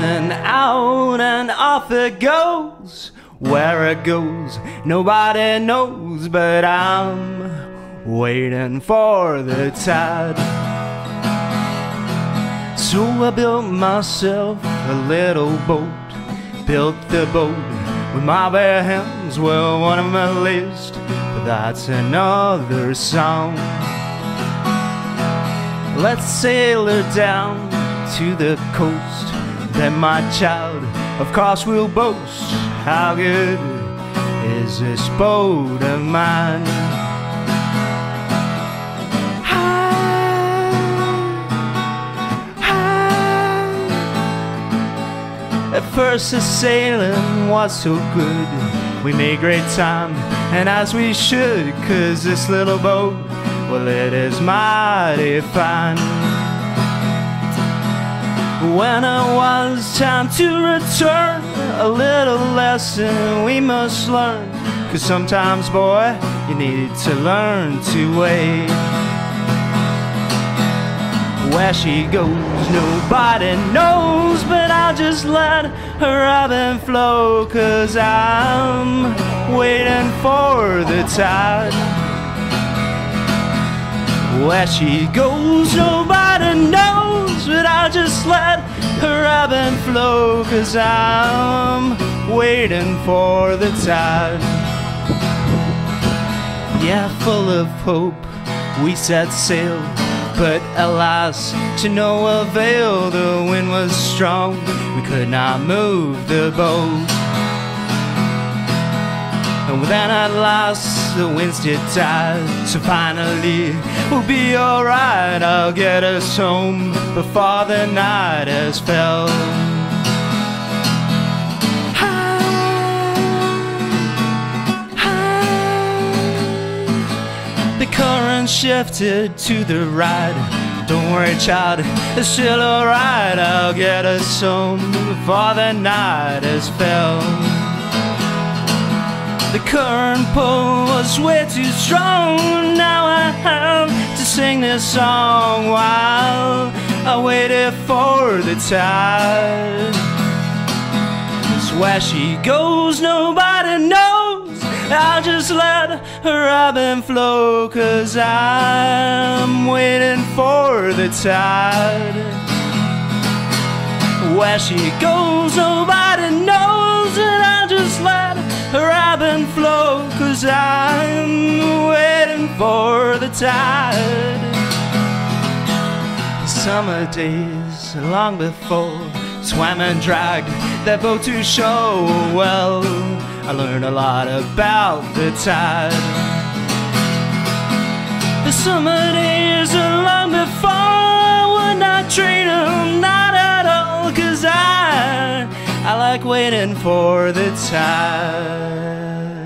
and out and off it goes. Where it goes, nobody knows, but I'm waiting for the tide. So I built myself a little boat, built the boat with my bare hands. Well, one of my list, but that's another song. Let's sail her down to the coast. Then my child, of course, will boast. How good is this boat of mine? At first the sailing was so good We made great time and as we should Cause this little boat, well it is mighty fine When it was time to return A little lesson we must learn. Cause sometimes boy, you need to learn to wait. Where she goes, nobody knows, but I'll just let her ebb and flow, cause I'm waiting for the tide. Where she goes, nobody knows, just let her ebb and flow, cause I'm waiting for the tide. Yeah, full of hope, we set sail but alas, to no avail, the wind was strong, we could not move the boat. And then at last the winds did die, so finally we'll be alright. I'll get us home before the night has fell. The current shifted to the right. Don't worry, child, it's still alright. I'll get us home before the night has fell. The current pull was way too strong. Now I have to sing this song while I waited for the tide. It's where she goes, nobody knows. I'll just let her ebb and flow Cause I'm waiting for the tide Where she goes nobody knows And I'll just let and flow Cause I'm waiting for the tide The Summer days long before Swam and dragged that boat to shore Well I learned a lot about the tide. The summer days are long before I would not them, not at like waiting for the tide.